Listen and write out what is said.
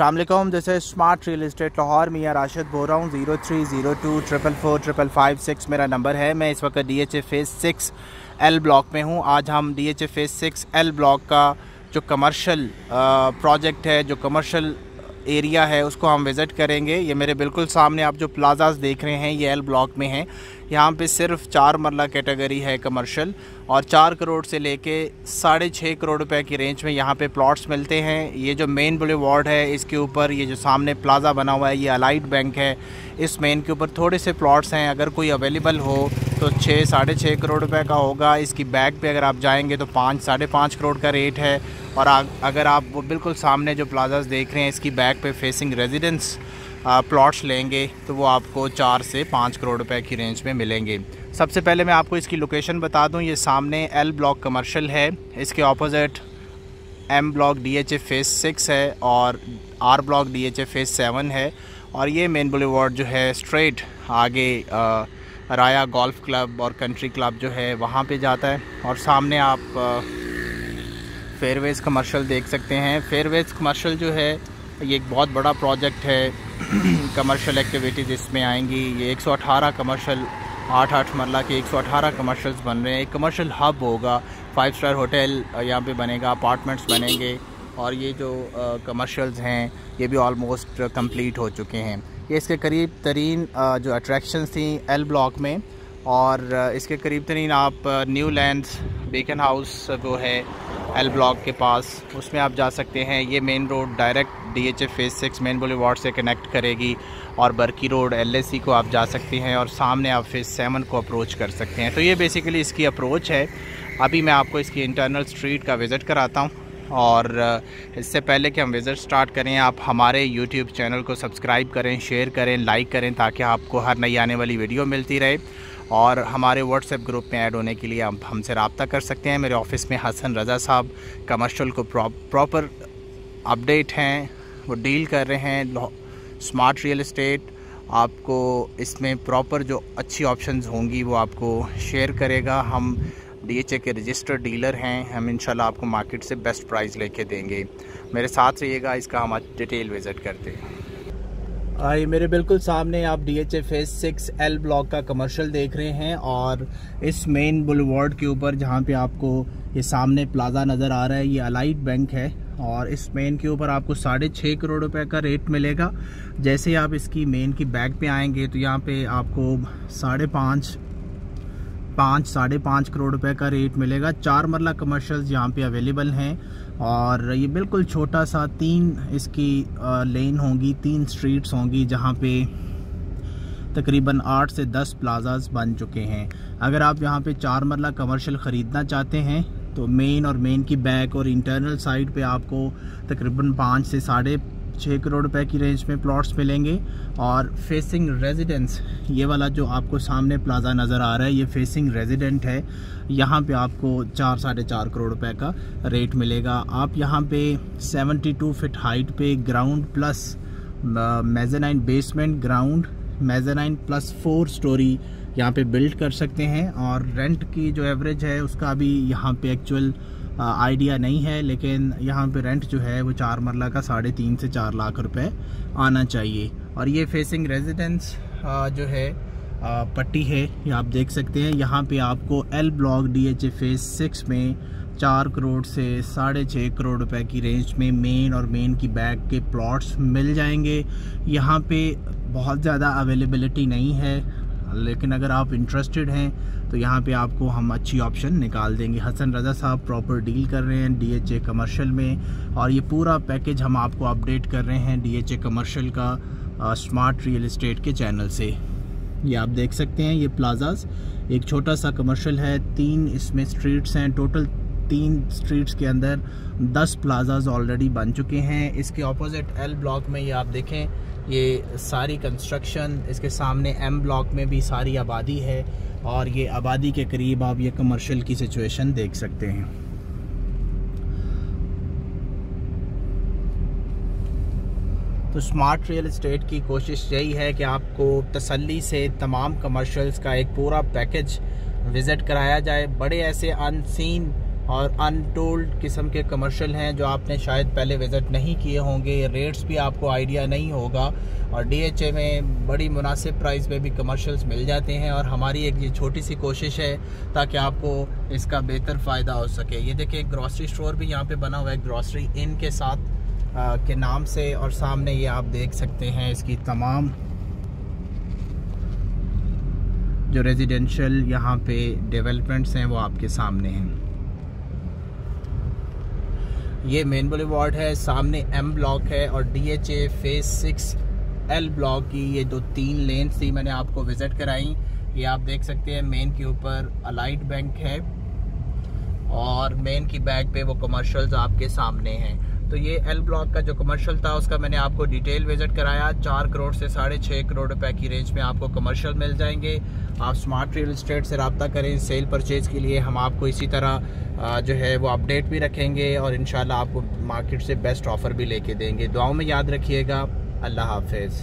अल्लाम जैसे smart real estate Lahore मियाँ राशिद बोल रहा हूँ zero three zero two triple four triple five six मेरा नंबर है। मैं इस वक्त D H A phase six L block में हूँ। आज हम D H A phase six L block का जो कमर्शल प्रोजेक्ट है, जो कमर्शल एरिया है, उसको हम विज़िट करेंगे। ये मेरे बिल्कुल सामने आप जो प्लाजाज देख रहे हैं, ये एल ब्लॉक में हैं। यहाँ पे सिर्फ़ चार मरला कैटेगरी है कमर्शियल और चार करोड़ से लेके साढ़े छः करोड़ रुपए की रेंज में यहाँ पे प्लॉट्स मिलते हैं। ये जो मेन बुले वार्ड है, इसके ऊपर ये जो सामने प्लाज़ा बना हुआ है, ये अलाइट बैंक है। इस मेन के ऊपर थोड़े से प्लॉट्स हैं। अगर कोई अवेलेबल हो तो छः साढ़े छः करोड़ रुपए का होगा। इसकी बैक पे अगर आप जाएँगे तो पाँच, साढ़े पाँच करोड़ का रेट है। और अगर आप वो बिल्कुल सामने जो प्लाजाज देख रहे हैं, इसकी बैक पे फेसिंग रेजिडेंस प्लॉट्स लेंगे तो वो आपको चार से पाँच करोड़ रुपए की रेंज में मिलेंगे। सबसे पहले मैं आपको इसकी लोकेशन बता दूँ। ये सामने एल ब्लॉक कमर्शियल है। इसके opposite M block D H A phase six है और R block D H A phase seven है। और ये मेन बुलेवार्ड जो है स्ट्रेट आगे आ, राया गोल्फ़ क्लब और कंट्री क्लब जो है वहाँ पे जाता है। और सामने आप फेयरवेज़ कमर्शियल देख सकते हैं। फेयरवेज़ कमर्शियल जो है ये एक बहुत बड़ा प्रोजेक्ट है। कमर्शियल एक्टिविटीज़ इसमें आएँगी। ये 118 कमर्शियल आठ आठ मरला के 118 कमर्शियल्स बन रहे हैं। एक कमर्शियल हब होगा फाइव स्टार होटल यहाँ पे बनेगा अपार्टमेंट्स बनेंगे, और ये जो कमर्शियल्स हैं, ये भी ऑलमोस्ट कंप्लीट हो चुके हैं। ये इसके करीब तरीन जो अट्रैक्शंस थी एल ब्लॉक में, और इसके करीब तरीन आप न्यू लैंड बेकन हाउस वो है एल ब्लॉक के पास, उसमें आप जा सकते हैं। ये main road direct D H F phase six main ward से कनेक्ट करेगी और बरकी रोड एल को आप जा सकते हैं और सामने आप फ़ेज़ सेवन को अप्रोच कर सकते हैं। तो ये बेसिकली इसकी अप्रोच है। अभी मैं आपको इसकी इंटरनल स्ट्रीट का विज़िट कराता हूँ। और इससे पहले कि हम विज़िट स्टार्ट करें, आप हमारे यूट्यूब चैनल को सब्सक्राइब करें शेयर करें लाइक करें ताकि आपको हर नई आने वाली वीडियो मिलती रहे। और हमारे व्हाट्सएप ग्रुप में ऐड होने के लिए आप हमसे रबता कर सकते हैं। मेरे ऑफ़िस में हसन रज़ा साहब कमर्शल को प्रॉपर अपडेट हैं, वो डील कर रहे हैं। स्मार्ट रियल इस्टेट आपको इसमें प्रॉपर जो अच्छी ऑप्शंस होंगी वो आपको शेयर करेगा। हम डीएचए के रजिस्टर्ड डीलर हैं। हम इंशाल्लाह आपको मार्केट से बेस्ट प्राइस लेके देंगे। मेरे साथ रहिएगा, इसका हम डिटेल विज़िट करते हैं। ये मेरे बिल्कुल सामने आप D H F S six L block का कमर्शियल देख रहे हैं और इस मेन बुलवार्ड के ऊपर जहाँ पे आपको ये सामने प्लाजा नज़र आ रहा है, ये अलाइट बैंक है और इस मेन के ऊपर आपको साढ़े छः करोड़ रुपए का रेट मिलेगा। जैसे ही आप इसकी मेन की बैग पे आएँगे तो यहाँ पे आपको साढ़े पाँच पाँच, साढ़े पाँच करोड़ रुपए का रेट मिलेगा। चार मरला कमर्शियल्स यहाँ पे अवेलेबल हैं और ये बिल्कुल छोटा सा तीन इसकी लेन होंगी, तीन स्ट्रीट्स होंगी जहाँ पे तकरीबन आठ से दस प्लाजाज बन चुके हैं। अगर आप यहाँ पे चार मरला कमर्शियल ख़रीदना चाहते हैं तो मेन और मेन की बैक और इंटरनल साइड पे आपको तकरीबन पाँच से साढ़े छः करोड़ रुपए की रेंज में प्लॉट्स मिलेंगे और फेसिंग रेजिडेंस ये वाला जो आपको सामने प्लाजा नज़र आ रहा है, ये फेसिंग रेजिडेंट है। यहाँ पे आपको चार, साढ़े चार करोड़ रुपए का रेट मिलेगा। आप यहाँ पे 72 फीट हाइट पे ground plus mezzanine basement ground mezzanine plus four story यहाँ पे बिल्ड कर सकते हैं। और रेंट की जो एवरेज है, उसका भी यहाँ पे एक्चुअल आइडिया नहीं है, लेकिन यहाँ पे रेंट जो है वो चार मरला का साढ़े तीन से चार लाख रुपए आना चाहिए। और ये फेसिंग रेजिडेंस जो है पट्टी है, ये आप देख सकते हैं। यहाँ पे आपको L block D H A phase six में चार करोड़ से साढ़े छः करोड़ रुपए की रेंज में मेन और मेन की बैक के प्लॉट्स मिल जाएँगे। यहाँ पे बहुत ज़्यादा अवेलेबिलिटी नहीं है। लेकिन अगर आप इंटरेस्टेड हैं तो यहाँ पे आपको हम अच्छी ऑप्शन निकाल देंगे। हसन रज़ा साहब प्रॉपर डील कर रहे हैं डीएचए कमर्शियल में और ये पूरा पैकेज हम आपको अपडेट कर रहे हैं डीएचए कमर्शियल का आ, स्मार्ट रियल इस्टेट के चैनल से। ये आप देख सकते हैं ये प्लाजाज एक छोटा सा कमर्शियल है तीन इसमें स्ट्रीट्स हैं टोटल तीन स्ट्रीट्स के अंदर दस प्लाजाज ऑलरेडी बन चुके हैं। इसके ऑपोजिट एल ब्लॉक में ये आप देखें, ये सारी कंस्ट्रक्शन इसके सामने एम ब्लॉक में भी सारी आबादी है और ये आबादी के करीब आप ये कमर्शियल की सिचुएशन देख सकते हैं। तो स्मार्ट रियल इस्टेट की कोशिश यही है कि आपको तसल्ली से तमाम कमर्शियल्स का एक पूरा पैकेज विज़िट कराया जाए। बड़े ऐसे अनसीन और अनटोल्ड किस्म के कमर्शियल हैं जो आपने शायद पहले विज़िट नहीं किए होंगे। रेट्स भी आपको आइडिया नहीं होगा। और डीएचए में बड़ी मुनासिब प्राइस पे भी कमर्शियल्स मिल जाते हैं और हमारी एक ये छोटी सी कोशिश है ताकि आपको इसका बेहतर फ़ायदा हो सके। ये देखिए ग्रॉसरी स्टोर भी यहाँ पर बना हुआ है ग्रॉसरी इन के साथ आ, के नाम से और सामने ये आप देख सकते हैं इसकी तमाम जो रेजिडेंशियल यहाँ पे डेवलपमेंट्स हैं वो आपके सामने हैं। ये मेन बुलेवार्ड है, सामने एम ब्लॉक है और D H A phase six L block की ये दो तीन लेन थी मैंने आपको विज़िट कराई। ये आप देख सकते हैं मेन के ऊपर अलाइट बैंक है और मेन की बैक पे वो कमर्शियल्स आपके सामने हैं। तो ये एल ब्लॉक का जो कमर्शियल था, उसका मैंने आपको डिटेल विज़िट कराया। चार करोड़ से साढ़े छः करोड़ रुपए की रेंज में आपको कमर्शियल मिल जाएँगे। आप स्मार्ट रियल इस्टेट से रबता करें सेल परचेज के लिए हम आपको इसी तरह जो है वो अपडेट भी रखेंगे और इन आपको मार्केट से बेस्ट ऑफ़र भी लेके देंगे। दुआओं में याद रखिएगा। अल्लाह हाफिज़।